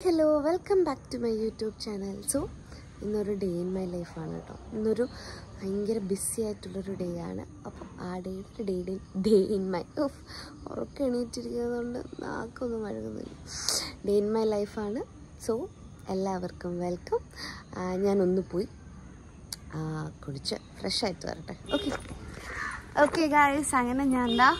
Hello welcome back to my YouTube channel so ഇന്നൊരു day in my ലൈഫാണ് കേട്ടോ. ഇന്നൊരു ഭയങ്കര ബിസി ആയിട്ടുള്ളൊരു ഡേ ആണ്. അപ്പോൾ ആ ഡേയുടെ day day day in my of ഉറക്കം എണീറ്റിരിക്കുന്നതുകൊണ്ട് നാക്കൊന്നും വഴങ്ങുന്നില്ല. ഡേ ഇൻ മൈ ലൈഫാണ് സോ എല്ലാവർക്കും വെൽക്കം ഞാനൊന്ന് പോയി കുടിച്ച് ഫ്രഷ് ആയിട്ട് വരട്ടെ. ഓക്കെ ഓക്കെ ഗായ്സ് അങ്ങനെ ഞാൻ എന്താ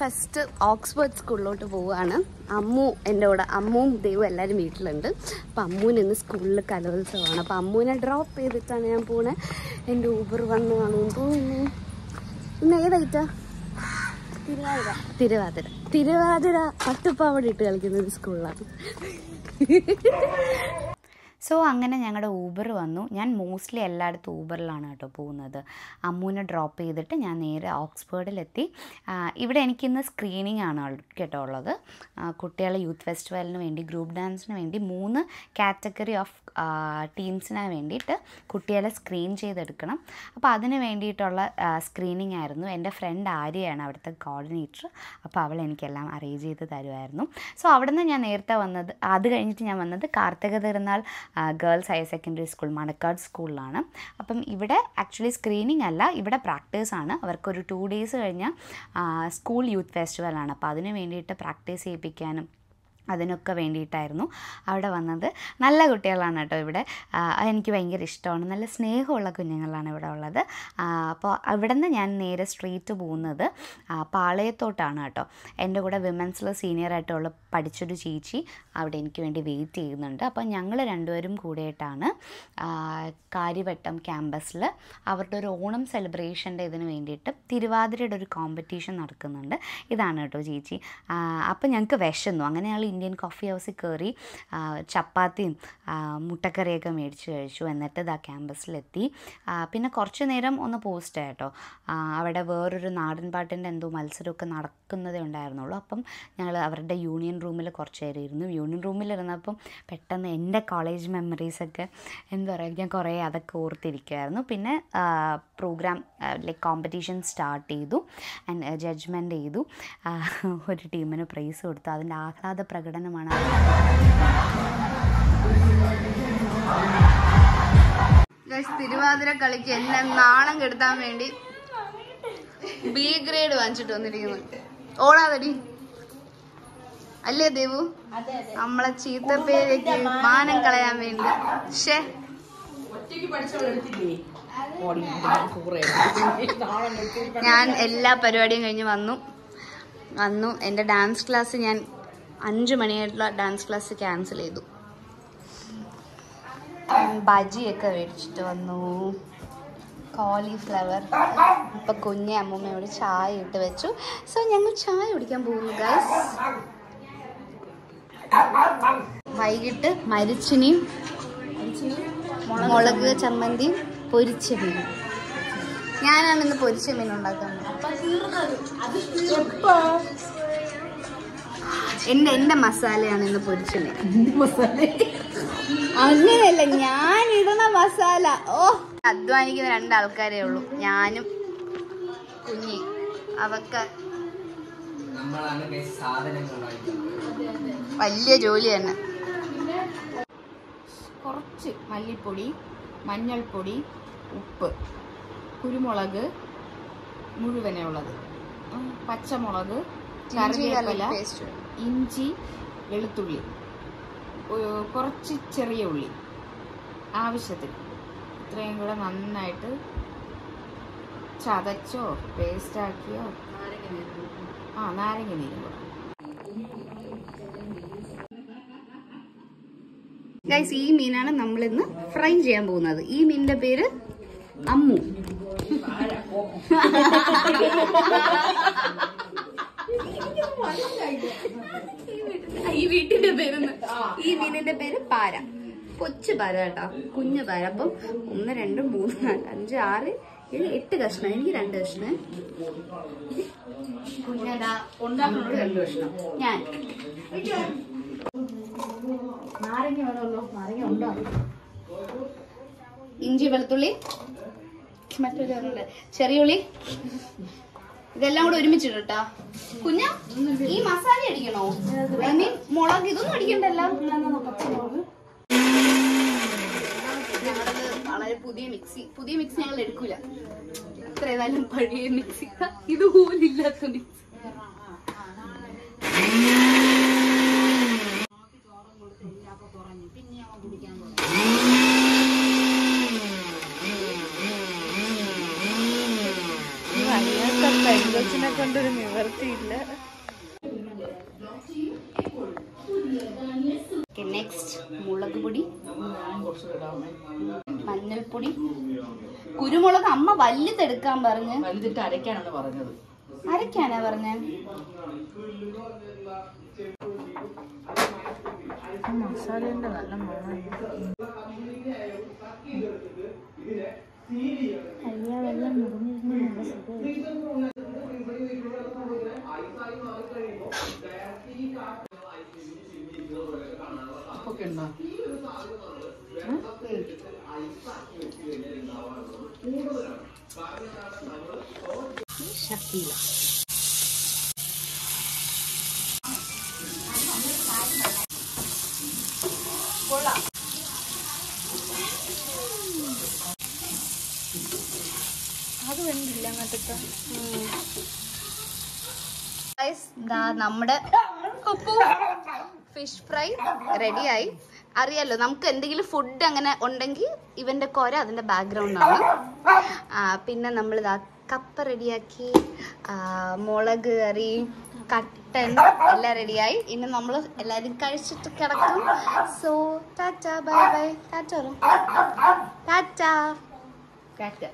ഫസ്റ്റ് ഓക്സ്ഫോർഡ് സ്കൂളിലോട്ട് പോവുകയാണ്. അമ്മു എന്റെ കൂടെ അമ്മുവും ദൈവവും എല്ലാവരും വീട്ടിലുണ്ട്. അപ്പം അമ്മൂന് ഇന്ന് സ്കൂളിൽ കലോത്സവമാണ്. അപ്പം അമ്മൂനെ ഡ്രോപ്പ് ചെയ്തിട്ടാണ് ഞാൻ പോണേ. എന്റെ ഊബർ വന്ന് കാണുമെന്ന് തോന്നുന്നു ഇന്ന് ഏതായിട്ടാ തിരുവാതിര. തിരുവാതിര. തിരുവാതിര പത്തുപ്പാവടി ഇട്ട് കളിക്കുന്ന ഒരു സ്കൂളിലാണ് സോ അങ്ങനെ ഞങ്ങളുടെ ഊബർ വന്നു. ഞാൻ മോസ്റ്റ്ലി എല്ലായിടത്തും ഊബറിലാണ് കേട്ടോ പോകുന്നത്. അമ്മൂനെ ഡ്രോപ്പ് ചെയ്തിട്ട് ഞാൻ നേരെ ഓക്സ്ഫോർഡിലെത്തി ഇവിടെ എനിക്കിന്ന് സ്ക്രീനിങ് ആണ് കേട്ടോ ഉള്ളത്. കുട്ടികളെ യൂത്ത് ഫെസ്റ്റിവലിന് വേണ്ടി ഗ്രൂപ്പ് ഡാൻസിന് വേണ്ടി മൂന്ന് കാറ്റഗറി ഓഫ് ടീംസിന് വേണ്ടിയിട്ട് കുട്ടികളെ സ്ക്രീൻ ചെയ്തെടുക്കണം. അപ്പോൾ അതിന് വേണ്ടിയിട്ടുള്ള സ്ക്രീനിങ് ആയിരുന്നു. എന്റെ ഫ്രണ്ട് ആര്യയാണ് അവിടുത്തെ കോർഡിനേറ്റർ അപ്പോൾ അവൾ എനിക്കെല്ലാം അറേഞ്ച് ചെയ്ത് തരുമായിരുന്നു സോ അവിടെ നിന്ന് ഞാൻ നേരത്തെ വന്നത് അത് കഴിഞ്ഞിട്ട് ഞാൻ വന്നത് Karthika Thirunal girls higher secondary school Manacaud സ്കൂളിലാണ് അപ്പം ഇവിടെ ആക്ച്വലി സ്ക്രീനിങ് അല്ല ഇവിടെ പ്രാക്ടീസ് ആണ്. അവർക്കൊരു ടു ഡേയ്സ് കഴിഞ്ഞാൽ സ്കൂൾ യൂത്ത് ഫെസ്റ്റിവലാണ് അപ്പോൾ അതിന് വേണ്ടിയിട്ട് പ്രാക്ടീസ് ചെയ്യിപ്പിക്കാനും അതിനൊക്കെ വേണ്ടിയിട്ടായിരുന്നു അവിടെ വന്നത്. നല്ല കുട്ടികളാണ് കേട്ടോ ഇവിടെ. എനിക്ക് ഭയങ്കര ഇഷ്ടമാണ്. നല്ല സ്നേഹമുള്ള കുഞ്ഞുങ്ങളാണ് ഇവിടെ ഉള്ളത്. അപ്പോൾ അവിടെ നിന്ന് ഞാൻ നേരെ സ്ട്രീറ്റ് പോകുന്നത് പാളയത്തോട്ടാണ് കേട്ടോ. എന്റെ കൂടെ വിമൻസിൽ സീനിയറായിട്ടുള്ള പഠിച്ചൊരു ചേച്ചി അവിടെ എനിക്ക് വേണ്ടി വെയിറ്റ് ചെയ്യുന്നുണ്ട്. അപ്പോൾ ഞങ്ങൾ രണ്ടുപേരും കൂടിയിട്ടാണ് കാര്യവട്ടം ക്യാമ്പസിൽ അവരുടെ ഒരു ഓണം സെലിബ്രേഷന്റെ ഇതിന് വേണ്ടിയിട്ട് തിരുവാതിരയുടെ ഒരു കോമ്പറ്റീഷൻ നടക്കുന്നുണ്ട്. ഇതാണ് കേട്ടോ ചേച്ചി. അപ്പോൾ ഞങ്ങൾക്ക് വിശന്നു. അങ്ങനെ ഞങ്ങൾ ഇന്ത്യൻ കോഫി ഹൗസിൽ കയറി ചപ്പാത്തിയും മുട്ടക്കറിയൊക്കെ മേടിച്ച് കഴിച്ചു. എന്നിട്ട് ഇതാ ക്യാമ്പസിലെത്തി പിന്നെ കുറച്ച് നേരം ഒന്ന് പോസ്റ്റ് കേട്ടോ അവിടെ വേറൊരു നാടൻ പാട്ടിന്റെ എന്തോ മത്സരമൊക്കെ നടക്കുന്നതേ ഉണ്ടായിരുന്നുള്ളൂ. അപ്പം ഞങ്ങൾ അവരുടെ യൂണിയൻ റൂമിൽ കുറച്ച് നേരം ഇരുന്നു. യൂണിയൻ റൂമിലിരുന്നപ്പം പെട്ടെന്ന് എന്റെ കോളേജ് മെമ്മറീസൊക്കെ എന്താ പറയുക ഞാൻ കുറേ അതൊക്കെ ഓർത്തിരിക്കുമായിരുന്നു പിന്നെ പ്രോഗ്രാം ലൈക്ക് കോമ്പറ്റീഷൻ സ്റ്റാർട്ട് ചെയ്തു ആൻഡ് ജഡ്ജ്മെന്റ് ചെയ്തു. ഒരു ടീമിന് പ്രൈസ് കൊടുത്തു. അതിന്റെ ആഹ്ലാദ പ്രകടനമാണ് തിരുവാതിര കളിക്ക് എന്നെ നാണം കെടുത്താൻ വേണ്ടി ബി ഗ്രേഡ് വാങ്ങിച്ചിട്ട് വന്നിരിക്കുന്നു. ഓടാതടി. അല്ലേ ദേവു? നമ്മളെ ചീത്ത പേരേക്ക് മാനം കളയാൻ വേണ്ടി. ഷേ ഞാൻ എല്ലാ പരിപാടിയും കഴിഞ്ഞ് വന്നു. വന്നു. എന്റെ ഡാൻസ് ക്ലാസ് ഞാൻ അഞ്ച് മണിയായിട്ടുള്ള ഡാൻസ് ക്ലാസ് ക്യാൻസൽ ചെയ്തു. ബജിയൊക്കെ മേടിച്ചിട്ട് വന്നു. കോളിഫ്ലവർ ഇപ്പൊ കുഞ്ഞെ അമ്മൂമ്മയോട് ചായ ഇട്ട് വെച്ചു. സോ ഞങ്ങൾ ചായ കുടിക്കാൻ പോകുന്നു ഗൈസ് വൈകിട്ട് മരിച്ചിനിയും മുളക് ചമ്മന്തിയും പൊരിച്ച മീൻ. ഞാനാണ് ഇന്ന് പൊരിച്ച മീൻ ഉണ്ടാക്കുന്നത് എന്റെ എന്റെ മസാലയാണ് ഇന്ന് പൊരിച്ച മീൻ. അങ്ങനെയല്ല ഞാൻ ഇടുന്ന മസാല. ഓ. അധ്വാനിക്കുന്ന രണ്ടാൾക്കാരേ ഉള്ളൂ. ഞാനും കുഞ്ഞി. അവക്ക. വലിയ ജോലി തന്നെ. കുറച്ച് മല്ലിപ്പൊടി മഞ്ഞൾപ്പൊടി ഉപ്പ് കുരുമുളക് മുഴുവനെ ഉള്ളത് പച്ചമുളക് കറിവേപ്പില ഇഞ്ചി വെളുത്തുള്ളി. കുറച്ച് ചെറിയ ഉള്ളി ആവശ്യത്തിന്. ഇത്രയും കൂടെ നന്നായിട്ട് ചതച്ചോ പേസ്റ്റാക്കിയോ ആ നാരങ്ങ നീരും കൂടെ ഗൈസ് ഈ മീനാണ് നമ്മൾ ഇന്ന് ഫ്രൈ ചെയ്യാൻ പോകുന്നത്. ഈ മീനിന്റെ പേര് അമ്മു. ഈ വീട്ടിന്റെ പേര് ഈ മീനിന്റെ പേര് പാര. കൊച്ചു പാര കേട്ടോ. കുഞ്ഞു പാര. അപ്പം ഒന്ന് രണ്ട് മൂന്ന് നാല് അഞ്ച് ആറ് ഏഴ് എട്ട് കഷ്ണം. എനിക്ക് രണ്ട് കഷ്ണം. കുഞ്ഞടാ ഉണ്ടാക്കുന്നത് രണ്ട് കഷ്ണം. ഞാൻ. നാരങ്ങ വേണമല്ലോ. നാരങ്ങ ഉണ്ടോ? ഇഞ്ചി വെളുത്തുള്ളി മറ്റൊരു ചെറിയ ഉള്ളി. ഇതെല്ലാം കൂടെ ഒരുമിച്ചിട്ടാ കുഞ്ഞ ഈ മസാല അടിക്കണോ? ഐ മീൻ മുളക് ഇതൊന്നും അടിക്കണ്ടല്ല. വളരെ പുതിയ മിക്സി പുതിയ മിക്സി ഞങ്ങൾ എടുക്കൂല. എത്ര ഏതായാലും പഴയ മിക്സി ഇതുപോലില്ലാത്ത മിക്സി പെൺകൊച്ചിനെ കൊണ്ടൊരു നിവർത്തിയില്ല നെക്സ്റ്റ് മുളക് പൊടി. മഞ്ഞൾപ്പൊടി. കുരുമുളക് അമ്മ വലുതെടുക്കാൻ പറഞ്ഞ്. വലുതിട്ട് അരയ്ക്കാനാണ് പറഞ്ഞത്. അരക്കാനാ പറഞ്ഞ. മസാലേന്റെ നല്ല മണം. ഒക്കെ ഉണ്ടോ ഷക്കീല അത് വേണ്ടില്ല ദാ നമ്മുടെ ഫിഷ് ഫ്രൈ റെഡി ആയി. അറിയാലോ നമുക്ക് എന്തെങ്കിലും ഫുഡ് അങ്ങനെ ഉണ്ടെങ്കിൽ ഇവന്റെ കോര അതിന്റെ ബാക്ക്ഗ്രൗണ്ടാണ് പിന്നെ നമ്മൾ ഇതാ കപ്പ റെഡിയാക്കി മുളക് കറി കട്ടൻ എല്ലാം റെഡിയായി ഇനി നമ്മൾ എല്ലാവരും കഴിച്ചിട്ട് കിടക്കും. So tata bye bye tata tata. കാറ്റ്